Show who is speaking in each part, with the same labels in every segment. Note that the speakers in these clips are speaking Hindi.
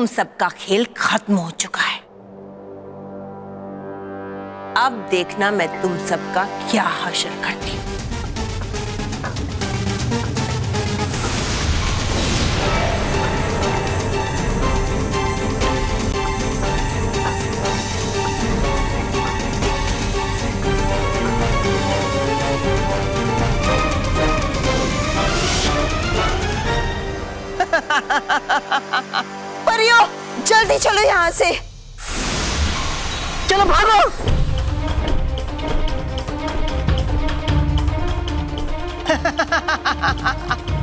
Speaker 1: तुम सबका खेल खत्म हो चुका है। अब देखना मैं तुम सबका क्या हासिल करती हूँ। रही हो? जल्दी चलो यहाँ से।
Speaker 2: चलो भागो।
Speaker 3: ha ha ha ha ha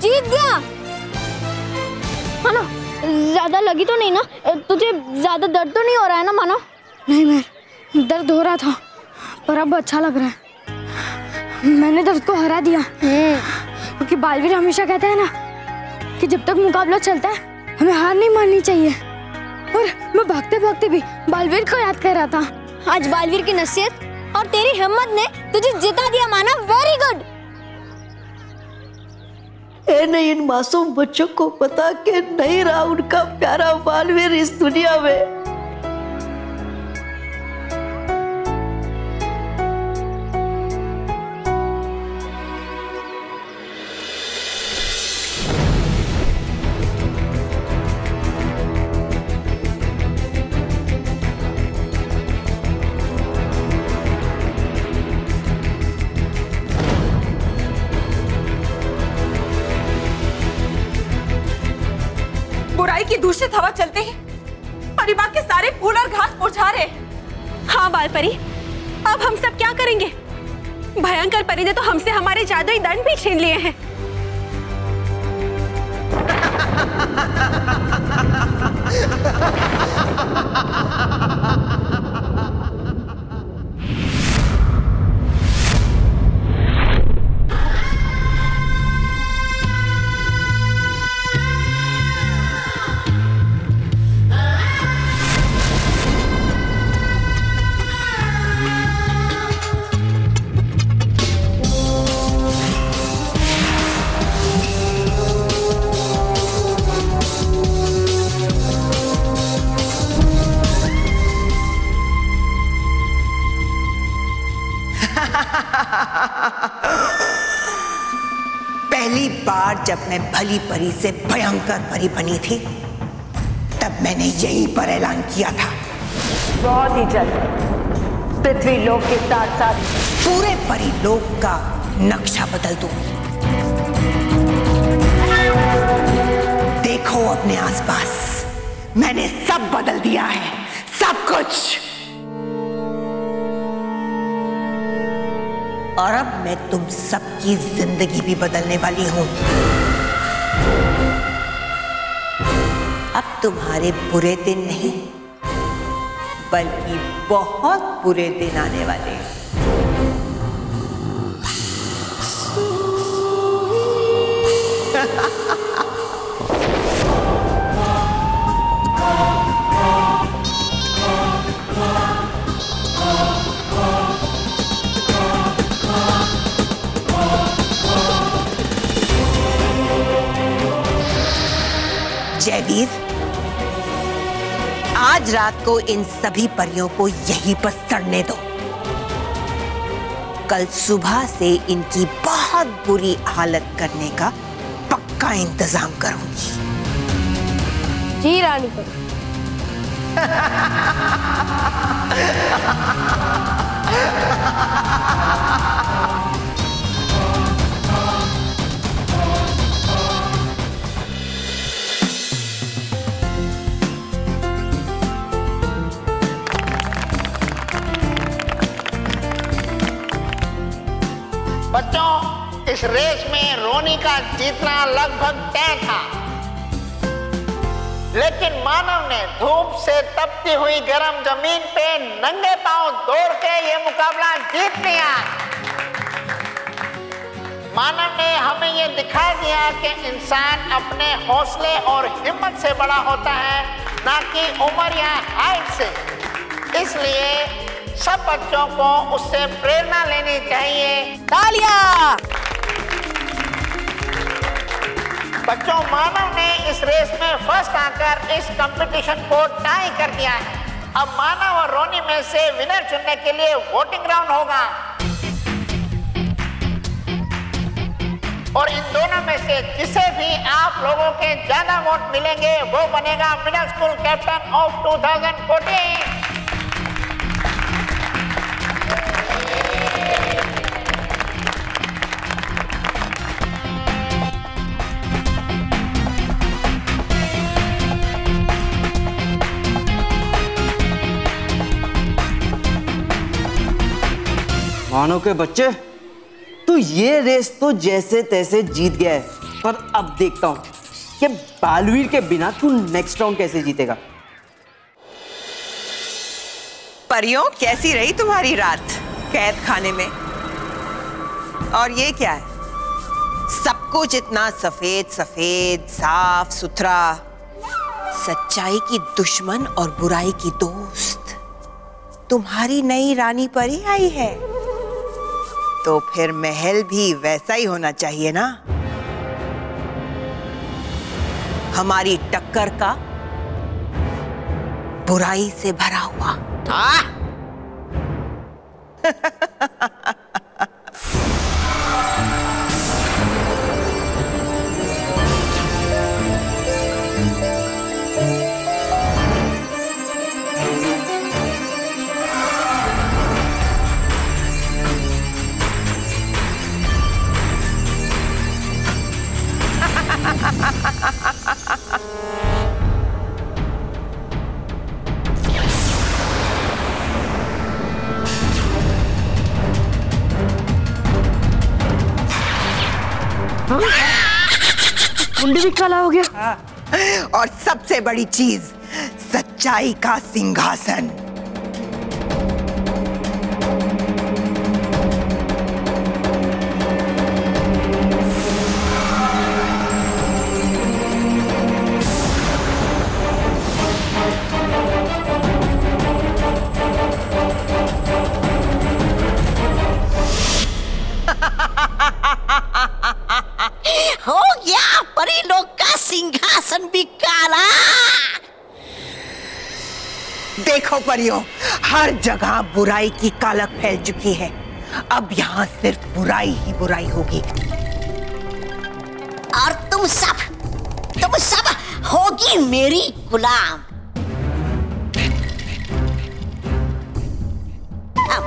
Speaker 3: जीत गया। मानो ज़्यादा लगी तो नहीं ना? तुझे ज़्यादा दर्द तो नहीं हो रहा है ना मानो?
Speaker 4: नहीं मैं दर्द हो रहा था पर अब अच्छा लग रहा है। मैंने दर्द को हरा दिया। क्योंकि बालवीर हमेशा कहते है ना कि जब तक मुकाबला चलता है हमें हार नहीं माननी चाहिए। और मैं भागते भागते भी बालवीर को याद कर रहा था।
Speaker 3: आज बालवीर की नसीहत और तेरी हिम्मत ने तुझे जिता दिया माना? वेरी गुड
Speaker 2: ए नहीं इन मासूम बच्चों को पता कि नहीं रहा उनका प्यारा बालवीर इस दुनिया में।
Speaker 5: की दूषित हवा चलते ही परिवार के सारे फूल और घास मुरझा रहे हाँ। बाल परी अब हम सब क्या करेंगे? भयंकर परी ने तो हमसे हमारे जादुई दंड भी छीन लिए हैं।
Speaker 1: पहली भली परी से भयंकर परी बनी थी तब मैंने यहीं पर ऐलान किया था।
Speaker 6: बहुत ही जल्द पृथ्वी लोक के साथ साथ
Speaker 1: पूरे परी लोक का नक्शा बदल दूँगी देखो अपने आसपास मैंने सब बदल दिया है सब कुछ। और अब मैं तुम सबकी ज़िंदगी भी बदलने वाली हूँ। तुम्हारे बुरे दिन नहीं बल्कि बहुत बुरे दिन आने वाले हैं। जयवीर आज रात को इन सभी परियों को यहीं पर सड़ने दो। कल सुबह से इनकी बहुत बुरी हालत करने का पक्का इंतज़ाम करूँगी।
Speaker 3: जी रानी पर
Speaker 7: इस रेस में रोनी का जीतना लगभग तय था। लेकिन मानव ने धूप से तपती हुई गर्म ज़मीन पे नंगे पाँव दौड़ के ये मुकाबला जीत लिया। मानव ने हमें ये दिखा दिया कि इंसान अपने हौसले और हिम्मत से बड़ा होता है, ना कि उम्र या हाइट से। इसलिए सब बच्चों को उससे प्रेरणा लेनी चाहिए। तालियाँ बच्चों, मानव ने इस रेस में फ़र्स्ट आकर इस कंपटीशन को टाई कर दिया है। अब मानव और रोनी में से विनर चुनने के लिए वोटिंग राउंड होगा। और इन दोनों में से जिसे भी आप लोगों के ज़्यादा वोट मिलेंगे, वो बनेगा मिडिल स्कूल कैप्टन ऑफ़ 2014
Speaker 8: मानो के बच्चे, तू ये रेस तो जैसे तैसे जीत गया है। पर अब देखता हूँ कि बालवीर के बिना तू नेक्स्ट राउंड कैसे जीतेगा।
Speaker 1: परियों, कैसी रही तुम्हारी रात कैद खाने में? और ये क्या है? सब कुछ इतना सफ़ेद सफ़ेद, साफ़ सुथरा। सच्चाई की दुश्मन और बुराई की दोस्त। तुम्हारी नई रानी परी आई है। तो फिर महल भी वैसा ही होना चाहिए ना? हमारी टक्कर का बुराई से भरा हुआ।
Speaker 9: मुंडी भी वाला हो। गया
Speaker 1: और सबसे बड़ी चीज़ सच्चाई का सिंहासन।
Speaker 10: परी लोग का सिंहासन भी काला
Speaker 1: देखो परियों हर जगह बुराई की कालक फैल चुकी है। अब यहाँ सिर्फ़ बुराई ही बुराई होगी।
Speaker 10: और तुम सब तुम सब होगी मेरी गुलाम। अब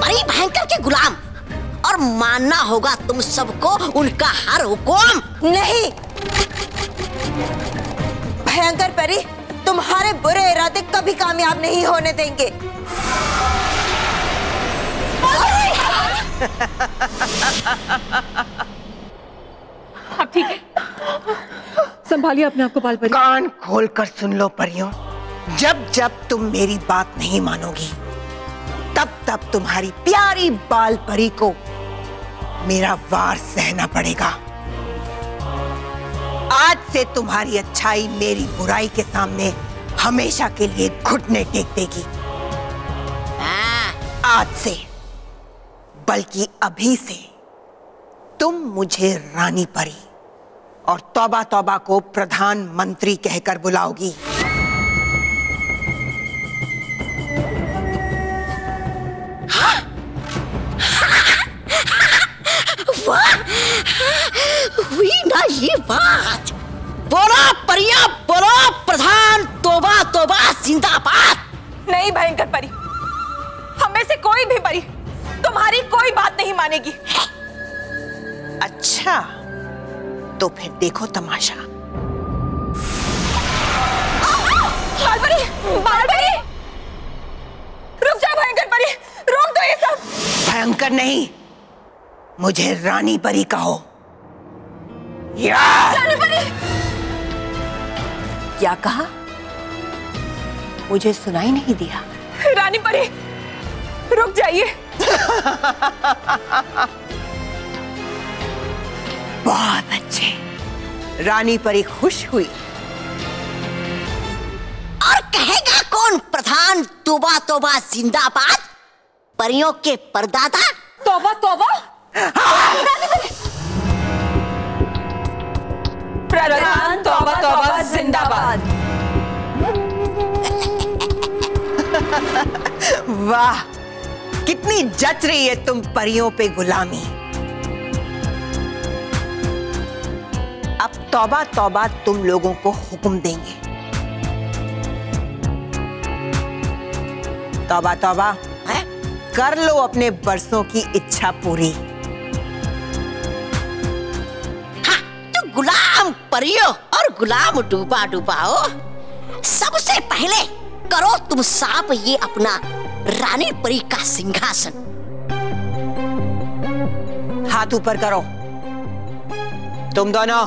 Speaker 10: बड़ी भयंकर के गुलाम। और मानना होगा तुम सबको उनका हर हुक्म।
Speaker 1: नहीं। भयंकर परी तुम्हारे बुरे इरादे कभी कामयाब नहीं होने देंगे।
Speaker 5: अब ठीक है? संभालिए अपने आप को बाल परी।
Speaker 1: कान खोल कर सुन लो परियों। जब जब तुम मेरी बात नहीं मानोगी तब तब तुम्हारी प्यारी बाल परी को मेरा वार सहना पड़ेगा। आज से तुम्हारी अच्छाई मेरी बुराई के सामने हमेशा के लिए घुटने टेक देगी। आज से बल्कि अभी से तुम मुझे रानी परी और तौबा तौबा को प्रधानमंत्री कहकर बुलाओगी।
Speaker 10: ये बात। बोला परिया बोलो प्रधान तोबा तोबा जिंदाबाद।
Speaker 5: नहीं भयंकर परी। हमें से कोई भी परी तुम्हारी कोई बात नहीं मानेगी।
Speaker 1: अच्छा तो फिर देखो तमाशा।
Speaker 5: बालपरी बालपरी। रुक जा भयंकर परी। रोक दो ये सब।
Speaker 1: भयंकर नहीं मुझे रानी परी कहो। क्या कहा? मुझे सुनाई नहीं दिया।
Speaker 5: रानी परी रुक जाइए।
Speaker 1: बहुत अच्छे। रानी परी खुश हुई।
Speaker 10: और कहेगा कौन प्रधान तोबा तोबा जिंदाबाद? परियों के परदादा?
Speaker 5: तौबा तौबा प्रधान तौबा तौबा जिंदाबाद
Speaker 1: वाह, कितनी जच रही है तुम परियों पे गुलामी। अब तौबा तौबा तुम लोगों को हुक्म देंगे। तौबा तौबा,
Speaker 10: है?
Speaker 1: कर लो अपने बरसों की इच्छा पूरी।
Speaker 10: परियो और गुलाम डूबा डूबाओ सबसे पहले करो तुम सांप ये अपना रानी परी का सिंहासन।
Speaker 1: हाथ ऊपर करो। तुम दोनों।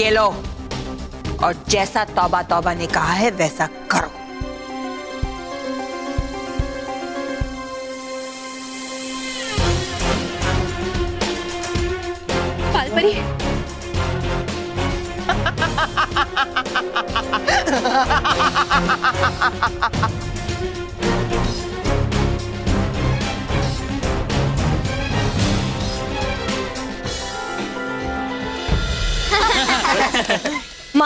Speaker 1: ये लो। और जैसा तौबा तौबा ने कहा है वैसा करो।
Speaker 5: बालपरी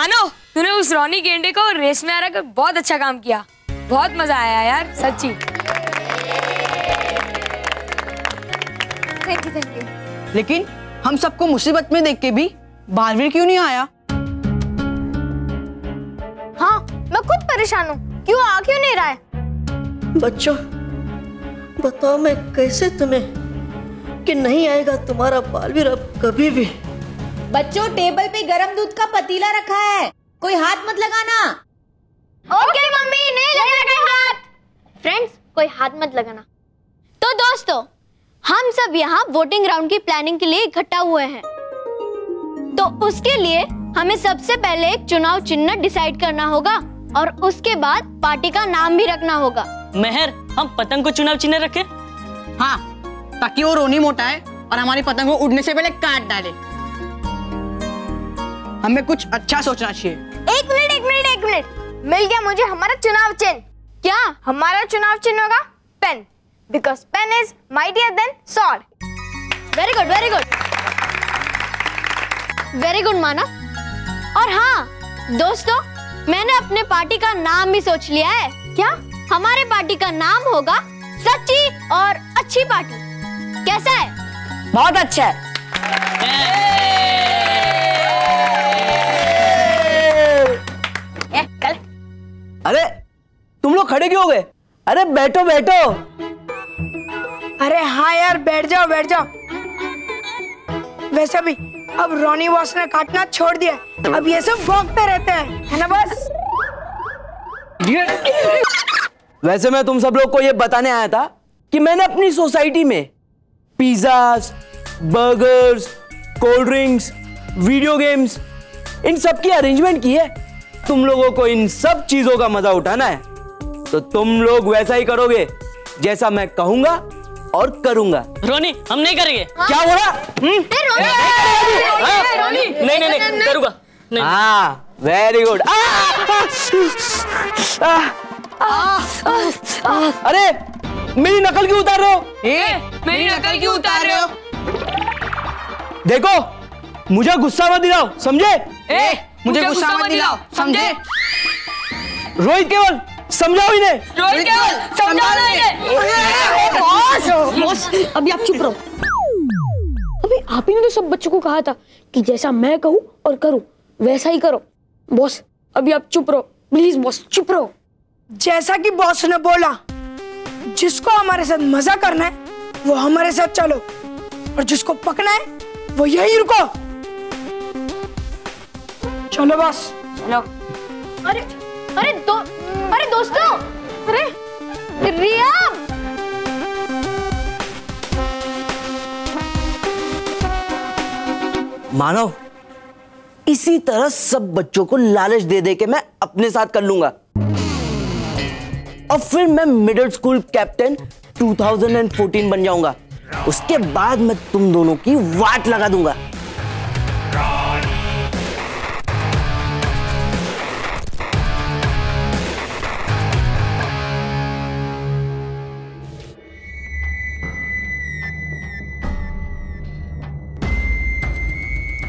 Speaker 9: मानो तूने उस रोनी गेंडे को रेस में कर बहुत अच्छा काम किया। बहुत मज़ा आया यार सच्ची। थैंक यू थैंक यू
Speaker 11: लेकिन हम सबको मुसीबत में देख के भी बालवीर क्यों नहीं आया?
Speaker 9: हाँ मैं खुद परेशान हूँ। क्यों आ क्यों नहीं रहा है?
Speaker 10: बच्चों बताओ मैं कैसे तुम्हें कि नहीं आएगा तुम्हारा बालवीर अब कभी भी।
Speaker 12: बच्चों टेबल पे गरम दूध का पतीला रखा है। कोई हाथ मत लगाना।
Speaker 3: ओके मम्मी नहीं लगाना हाथ। फ्रेंड्स कोई हाथ मत लगाना। तो दोस्तों हम सब यहाँ वोटिंग राउंड की प्लानिंग के लिए इकट्ठा हुए हैं। तो उसके लिए हमें सबसे पहले एक चुनाव चिन्ह डिसाइड करना होगा और उसके बाद पार्टी का नाम भी रखना होगा।
Speaker 13: मेहर हम पतंग को चुनाव चिन्ह रखे।
Speaker 11: हाँ ताकि वो रोनी मोटा है और हमारी पतंग को उड़ने से पहले काट डाले। हमें कुछ अच्छा सोचना चाहिए।
Speaker 9: एक मिनट एक मिनट एक मिनट। मिल गया मुझे हमारा चुनाव चिन्ह। क्या हमारा चुनाव चिन्ह होगा? Pen because pen is mightier than sword
Speaker 3: very good very good very good माना और हाँ दोस्तों मैंने अपने पार्टी का नाम भी सोच लिया है। क्या हमारे पार्टी का नाम होगा सच्ची और अच्छी पार्टी? कैसा है?
Speaker 11: बहुत अच्छा है।
Speaker 8: अरे तुम लोग खड़े क्यों हो गए? अरे बैठो बैठो।
Speaker 14: अरे हाँ यार बैठ जाओ बैठ जाओ। वैसे भी अब रोनी बॉस ने काटना छोड़ दिया अब ये सब भोगते रहते हैं है ना बस?
Speaker 8: वैसे मैं तुम सब लोग को ये बताने आया था कि मैंने अपनी सोसाइटी में pizzas burgers cold drinks video games इन सब की अरेंजमेंट की है। तुम लोगों को इन सब चीज़ों का मज़ा उठाना है। तो तुम लोग वैसा ही करोगे जैसा मैं कहूँगा और करूँगा।
Speaker 13: रोनी हम नहीं करेंगे। हाँ?
Speaker 8: क्या बोला? हम्म?
Speaker 13: नहीं नहीं नहीं करूँगा।
Speaker 8: हाँ वेरी गुड अरे मेरी नकल क्यों उतार रहे हो?
Speaker 11: मेरी नकल क्यों उतार रहे हो?
Speaker 8: देखो मुझे गुस्सा मत दिलाओ समझे?
Speaker 11: ए, मुझे गुस्सा मत दिलाओ समझे?
Speaker 8: रोहित केवल समझाओ इन्हें।
Speaker 11: रोहित केवल समझा
Speaker 9: बॉस अभी आप चुप रहो। अभी आप ही ने तो सब बच्चों को कहा था कि जैसा मैं कहूँ और करूँ वैसा ही करो। बॉस अभी आप चुप रहो। प्लीज़ बॉस चुप रहो।
Speaker 14: जैसा कि बॉस ने बोला जिसको हमारे साथ मज़ा करना है वो हमारे साथ चलो। और जिसको पकना है वो यही रुको। चलो बॉस।
Speaker 11: चलो।
Speaker 3: अरे अरे दो अरे दोस्तों अरे रिया
Speaker 8: मानव इसी तरह सब बच्चों को लालच दे दे के मैं अपने साथ कर लूँगा। और फिर मैं मिडिल स्कूल कैप्टन 2014 बन जाऊँगा। उसके बाद मैं तुम दोनों की वाट लगा दूँगा।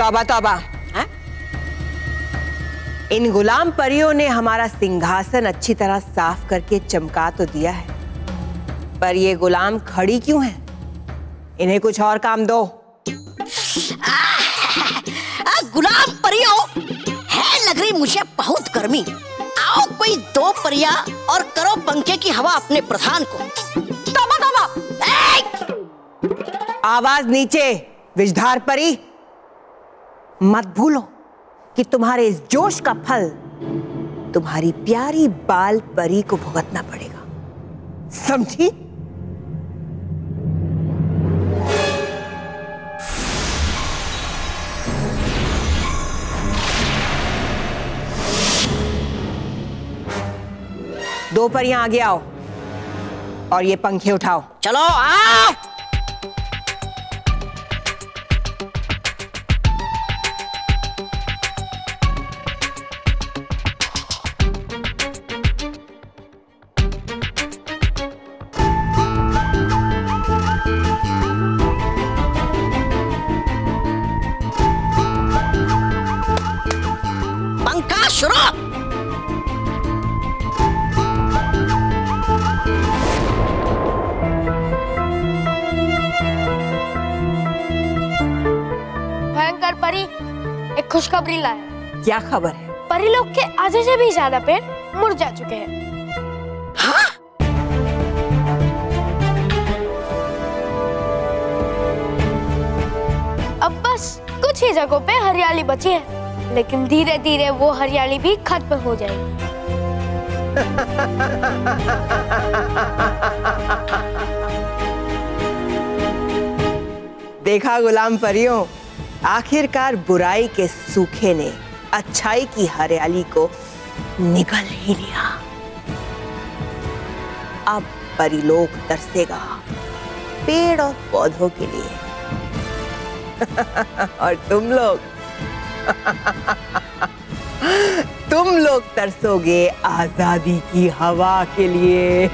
Speaker 1: तौबा तौबा। हैं? इन गुलाम परियों ने हमारा सिंहासन अच्छी तरह साफ़ करके चमका तो दिया है। पर ये गुलाम खड़ी क्यों है? इन्हें कुछ और काम दो।
Speaker 10: आ, गुलाम परियों है लग रही मुझे बहुत गर्मी। आओ कोई दो परिया और करो पंखे की हवा अपने प्रधान को। तोबा तोबा।
Speaker 1: आवाज़ नीचे विषधार परी। मत भूलो कि तुम्हारे इस जोश का फल तुम्हारी प्यारी बाल परी को भुगतना पड़ेगा। समझी? दो परियाँ आगे आओ और ये पंखे उठाओ।
Speaker 10: चलो आओ शुरू
Speaker 3: भयंकर परी एक खुशखबरी लाए।
Speaker 1: क्या खबर है?
Speaker 3: परी लोग के आधे से भी ज़्यादा पेड़ मुरझा चुके हैं? अब बस कुछ ही जगहों पे हरियाली बची है। लेकिन धीरे धीरे वो हरियाली भी खत्म हो जाएगी।
Speaker 1: देखा गुलाम परियों आखिरकार बुराई के सूखे ने अच्छाई की हरियाली को निगल ही लिया। अब परिलोक तरसेगा पेड़ और पौधों के लिए। और तुम लोग तुम लोग तरसोगे आज़ादी की हवा के लिए।